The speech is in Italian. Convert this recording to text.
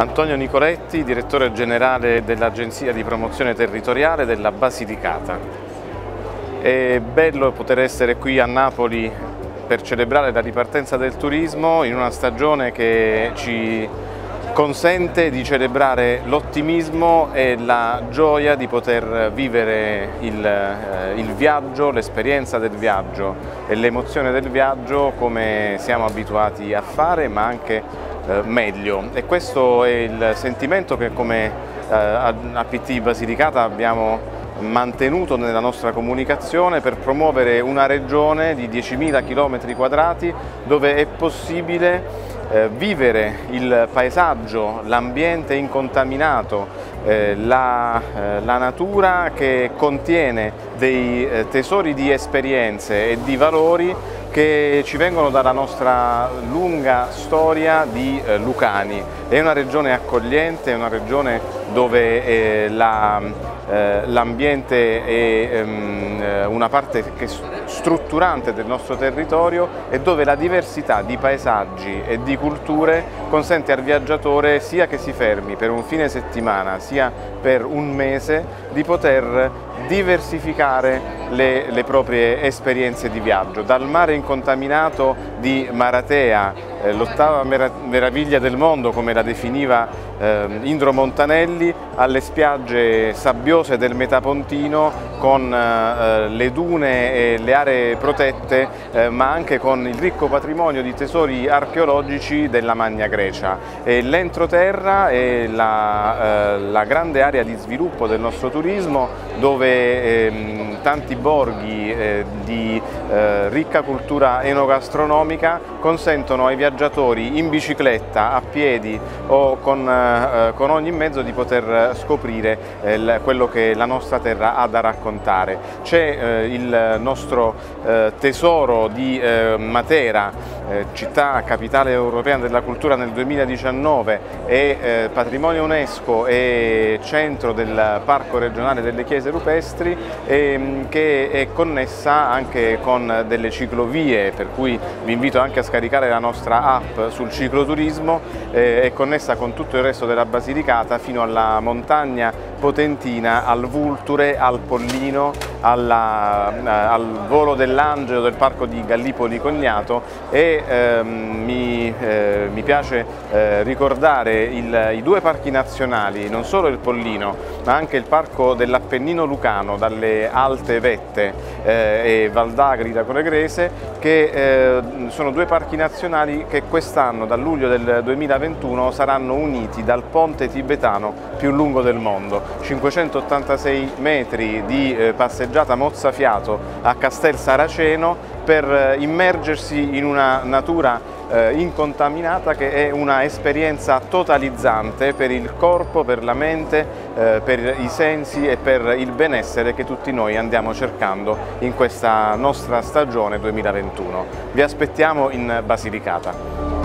Antonio Nicoletti, direttore generale dell'Agenzia di Promozione Territoriale della Basilicata. È bello poter essere qui a Napoli per celebrare la ripartenza del turismo in una stagione che ci consente di celebrare l'ottimismo e la gioia di poter vivere il, eh, il viaggio, l'esperienza del viaggio e l'emozione del viaggio come siamo abituati a fare ma anche meglio. E questo è il sentimento che come eh, APT Basilicata abbiamo mantenuto nella nostra comunicazione per promuovere una regione di 10.000 km quadrati dove è possibile eh, vivere il paesaggio, l'ambiente incontaminato, eh, la, eh, la, natura che contiene dei eh, tesori di esperienze e di valori che ci vengono dalla nostra lunga storia di eh, Lucani. È una regione accogliente, è una regione dove eh, l'ambiente eh, è ehm, eh, una parte strutturante del nostro territorio e dove la diversità di paesaggi e di culture consente al viaggiatore sia che si fermi per un fine settimana sia per un mese di poter diversificare le, le proprie esperienze di viaggio, dal mare incontaminato di Maratea, l'ottava meraviglia del mondo come la definiva eh, Indro Montanelli, alle spiagge sabbiose del Metapontino con eh, le dune e le aree protette eh, ma anche con il ricco patrimonio di tesori archeologici della Magna Grecia. L'entroterra è la, eh, la grande area di sviluppo del nostro turismo dove ehm, tanti borghi eh, di eh, ricca cultura enogastronomica consentono ai viaggiatori in bicicletta, a piedi o con, eh, con ogni mezzo di poter scoprire eh, quello che la nostra terra ha da raccontare. C'è eh, il nostro eh, tesoro di Matera, città capitale europea della cultura nel 2019 e patrimonio UNESCO e centro del Parco regionale delle chiese rupestri ehm, che è connessa anche con delle ciclovie per cui vi invito anche a scaricare la nostra app sul cicloturismo eh, è connessa con tutto il resto della Basilicata fino alla montagna potentina, al Vulture, al Pollino, alla, eh, al volo dell'Angelo del parco di Gallipoli Cognato e ehm, mi, eh, mi, piace eh, ricordare il, i due parchi nazionali, non solo il Pollino ma anche il parco dell'Appennino Lucano dalle Alte Vette eh, e Valdagrida Colegrese che eh, sono due parchi nazionali che quest'anno dal luglio del 2021 saranno uniti dal ponte tibetano più lungo del mondo, 586 metri di eh, passeggiata mozzafiato a Castel Saraceno per eh, immergersi in una natura eh, incontaminata che è una esperienza totalizzante per il corpo, per la mente, eh, per i sensi e per il benessere che tutti noi andiamo cercando in questa nostra stagione 2021. Vi aspettiamo in Basilicata.